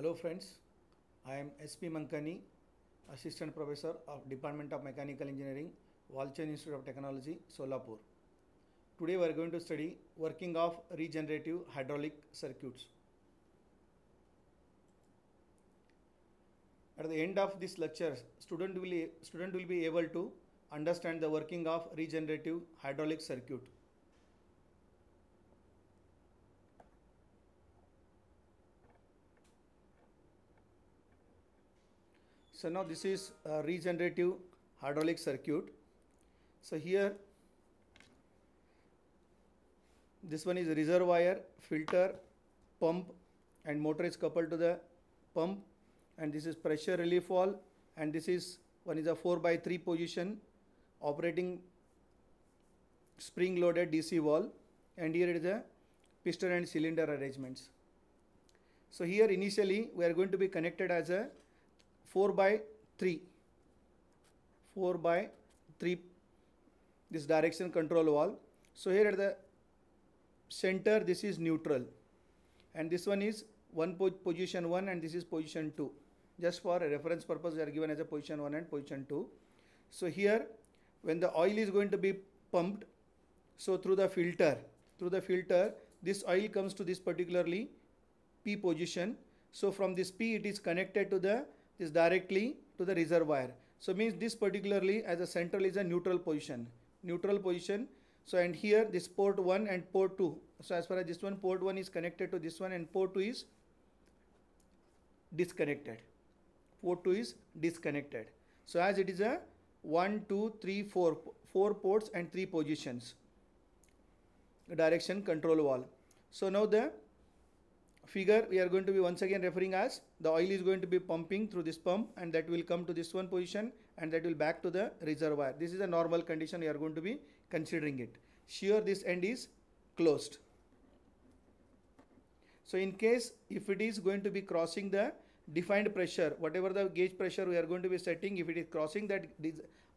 Hello friends, I am SP Mankani, Assistant Professor of Department of Mechanical Engineering, Walchand Institute of Technology, Solapur. Today we are going to study working of regenerative hydraulic circuits. At the end of this lecture, student will, student will be able to understand the working of regenerative hydraulic circuit. So now this is a regenerative hydraulic circuit. So here this one is reservoir, filter, pump and motor is coupled to the pump and this is pressure relief valve and this is one is a 4 by 3 position operating spring loaded DC valve and here is a piston and cylinder arrangements. So here initially we are going to be connected as a 4 by 3 4 by 3 this direction control valve so here at the center this is neutral. And this one is one po position 1 and this is position 2 just for a reference purpose they are given as a position 1 and position 2 so here when the oil is going to be pumped so through the filter through the filter this oil comes to this particularly p position. So from this p it is connected to the is directly to the reservoir. So means this particularly as a central is a neutral position. Neutral position. So and here this port 1 and port 2. So as far as this one port 1 is connected to this one and port 2 is disconnected. Port 2 is disconnected. So as it is a 1, 2, 3, 4, 4 ports and 3 positions. Direction control valve. So now the figure we are going to be once again referring as the oil is going to be pumping through this pump and that will come to this one position and that will back to the reservoir. This is a normal condition we are going to be considering it. Sure this end is closed. So in case if it is going to be crossing the defined pressure, whatever the gauge pressure we are going to be setting, if it is crossing that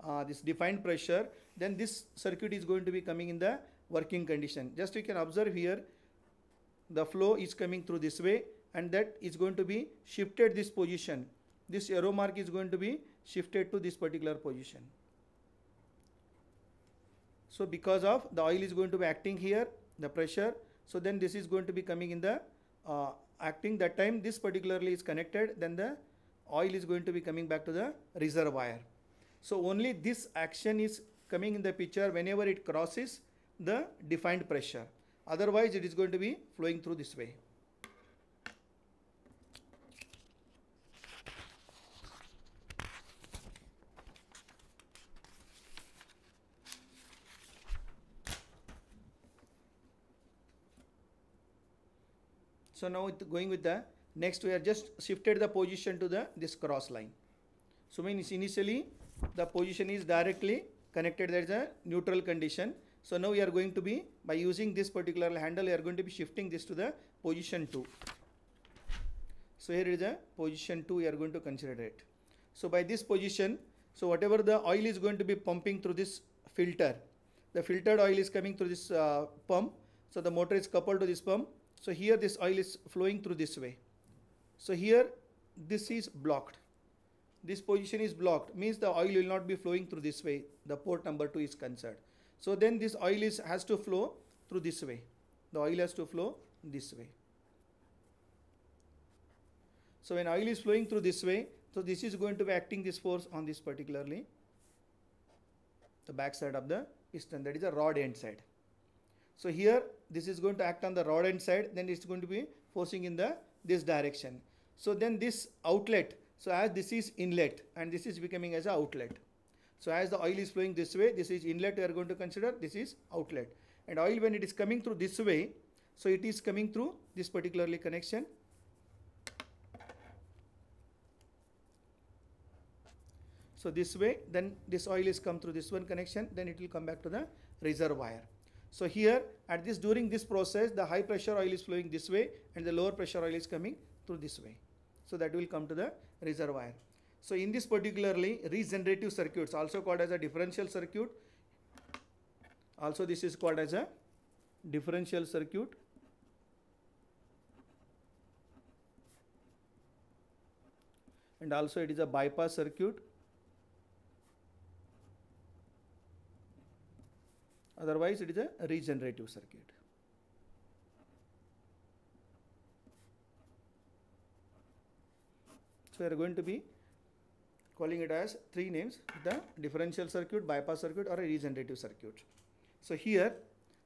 uh, this defined pressure, then this circuit is going to be coming in the working condition. Just you can observe here the flow is coming through this way and that is going to be shifted this position. This arrow mark is going to be shifted to this particular position. So because of the oil is going to be acting here, the pressure, so then this is going to be coming in the uh, acting that time this particularly is connected, then the oil is going to be coming back to the reservoir. So only this action is coming in the picture whenever it crosses the defined pressure otherwise it is going to be flowing through this way. So now going with the next we are just shifted the position to the this cross line. So means initially the position is directly connected there is a neutral condition so now we are going to be, by using this particular handle, we are going to be shifting this to the position 2. So here is a position 2, we are going to consider it. So by this position, so whatever the oil is going to be pumping through this filter, the filtered oil is coming through this uh, pump. So the motor is coupled to this pump. So here this oil is flowing through this way. So here this is blocked. This position is blocked, means the oil will not be flowing through this way. The port number 2 is concerned. So then this oil is has to flow through this way. The oil has to flow this way. So when oil is flowing through this way, so this is going to be acting this force on this particularly the back side of the piston that is the rod end side. So here this is going to act on the rod end side then it's going to be forcing in the this direction. So then this outlet so as this is inlet and this is becoming as a outlet. So as the oil is flowing this way, this is inlet we are going to consider, this is outlet. And oil when it is coming through this way, so it is coming through this particularly connection. So this way, then this oil is come through this one connection, then it will come back to the reservoir. So here at this during this process, the high pressure oil is flowing this way and the lower pressure oil is coming through this way. So that will come to the reservoir. So in this particularly regenerative circuits also called as a differential circuit. Also this is called as a differential circuit. and also it is a bypass circuit otherwise it is a regenerative circuit. So we are going to be calling it as three names the differential circuit bypass circuit or a regenerative circuit. So here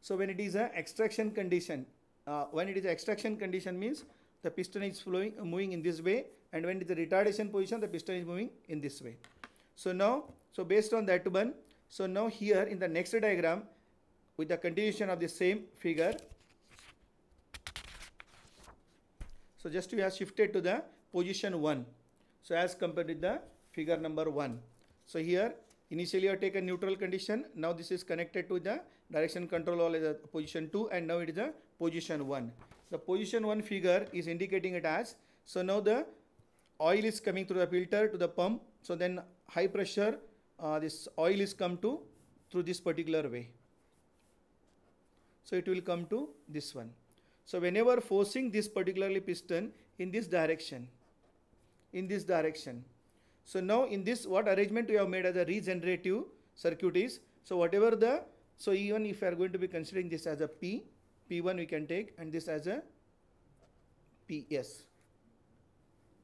so when it is a extraction condition uh, when it is extraction condition means the piston is flowing uh, moving in this way and when it is retardation position the piston is moving in this way. So now so based on that one so now here in the next diagram with the continuation of the same figure. So just we have shifted to the position 1 so as compared with the figure number 1 so here initially you take a neutral condition. Now this is connected to the direction control valve as a position 2 and now it is a position 1 the position 1 figure is indicating it as so now the oil is coming through the filter to the pump. So then high pressure uh, this oil is come to through this particular way so it will come to this one. So whenever forcing this particularly piston in this direction in this direction. So now in this what arrangement we have made as a regenerative circuit is so whatever the so even if we are going to be considering this as a P P1 we can take and this as a PS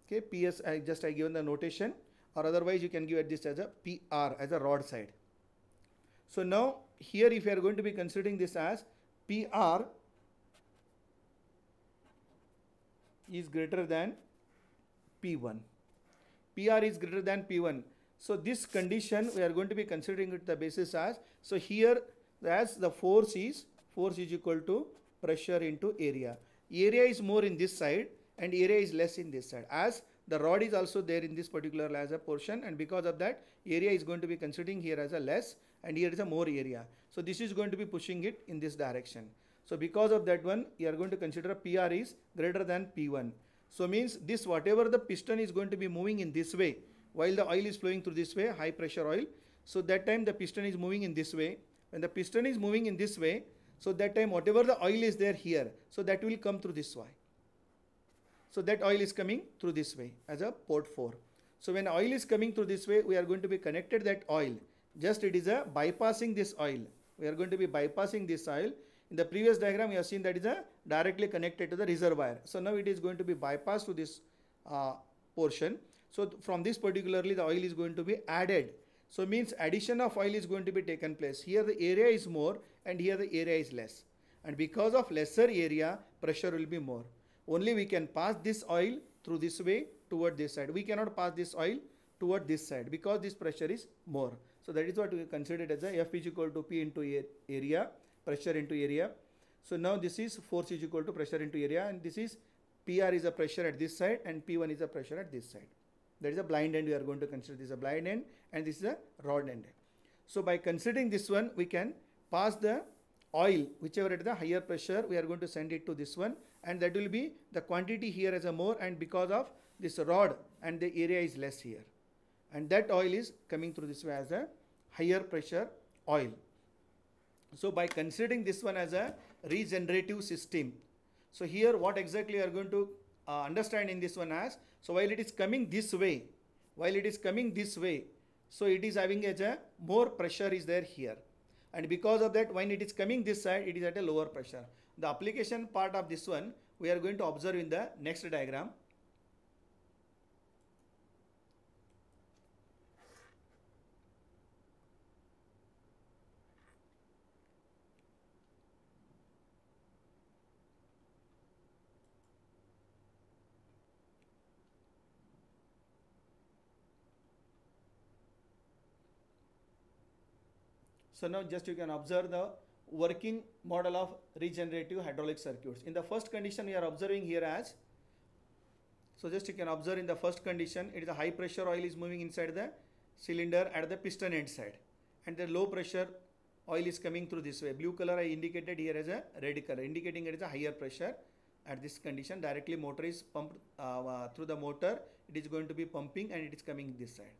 okay PS I just I given the notation or otherwise you can give it this as a PR as a rod side. So now here if you are going to be considering this as PR is greater than P1. PR is greater than P1. So this condition we are going to be considering it the basis as, so here as the force is, force is equal to pressure into area. Area is more in this side and area is less in this side. As the rod is also there in this particular as a portion and because of that area is going to be considering here as a less and here is a more area. So this is going to be pushing it in this direction. So because of that one, you are going to consider PR is greater than P1. So means this whatever the piston is going to be moving in this way, while the oil is flowing through this way, high pressure oil. So that time the piston is moving in this way. When the piston is moving in this way, so that time whatever the oil is there here, so that will come through this way. So that oil is coming through this way as a port 4. So when oil is coming through this way, we are going to be connected that oil. Just it is a bypassing this oil. We are going to be bypassing this oil in the previous diagram, you have seen that is a directly connected to the reservoir. So now it is going to be bypassed to this uh, portion. So from this particularly the oil is going to be added. So means addition of oil is going to be taken place. Here the area is more and here the area is less. And because of lesser area, pressure will be more. Only we can pass this oil through this way toward this side. We cannot pass this oil toward this side because this pressure is more. So that is what we consider as a F is equal to P into area pressure into area. So now this is force is equal to pressure into area and this is PR is a pressure at this side and P1 is a pressure at this side. That is a blind end we are going to consider this is a blind end and this is a rod end. So by considering this one we can pass the oil whichever at the higher pressure we are going to send it to this one and that will be the quantity here as a more and because of this rod and the area is less here and that oil is coming through this way as a higher pressure oil. So by considering this one as a regenerative system, so here what exactly you are going to uh, understand in this one as, so while it is coming this way, while it is coming this way, so it is having a, a more pressure is there here. And because of that, when it is coming this side, it is at a lower pressure. The application part of this one, we are going to observe in the next diagram. So now just you can observe the working model of regenerative hydraulic circuits. In the first condition we are observing here as, so just you can observe in the first condition it is a high pressure oil is moving inside the cylinder at the piston end side and the low pressure oil is coming through this way. Blue color I indicated here as a red color indicating it is a higher pressure at this condition directly motor is pumped uh, uh, through the motor it is going to be pumping and it is coming this side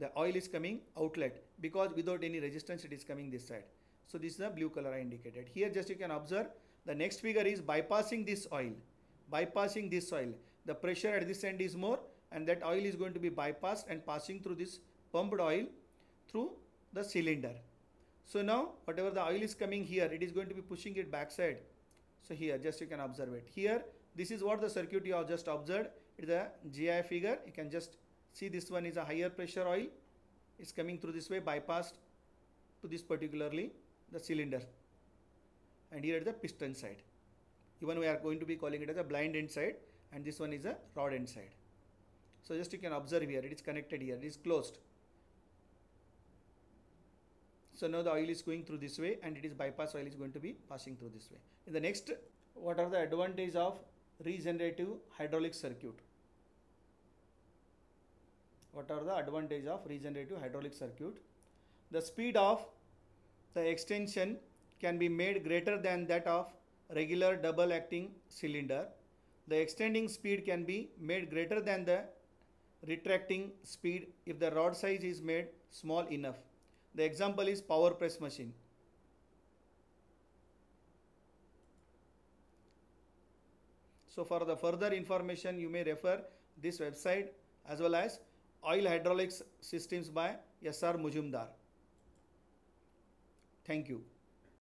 the oil is coming outlet because without any resistance it is coming this side. So this is the blue color I indicated. Here just you can observe the next figure is bypassing this oil. Bypassing this oil. The pressure at this end is more and that oil is going to be bypassed and passing through this pumped oil through the cylinder. So now whatever the oil is coming here, it is going to be pushing it backside. So here just you can observe it. Here this is what the circuit you have just observed. It is a GI figure. You can just see this one is a higher pressure oil. is coming through this way bypassed to this particularly the cylinder. And here is the piston side. Even we are going to be calling it as a blind end side and this one is a rod end side. So just you can observe here, it is connected here, it is closed. So now the oil is going through this way and it is bypass oil is going to be passing through this way. In the next, what are the advantage of regenerative hydraulic circuit? What are the advantage of regenerative hydraulic circuit? The speed of the extension can be made greater than that of regular double acting cylinder. The extending speed can be made greater than the retracting speed if the rod size is made small enough. The example is power press machine. So for the further information you may refer this website as well as oil hydraulics systems by S R Mujumdar thank you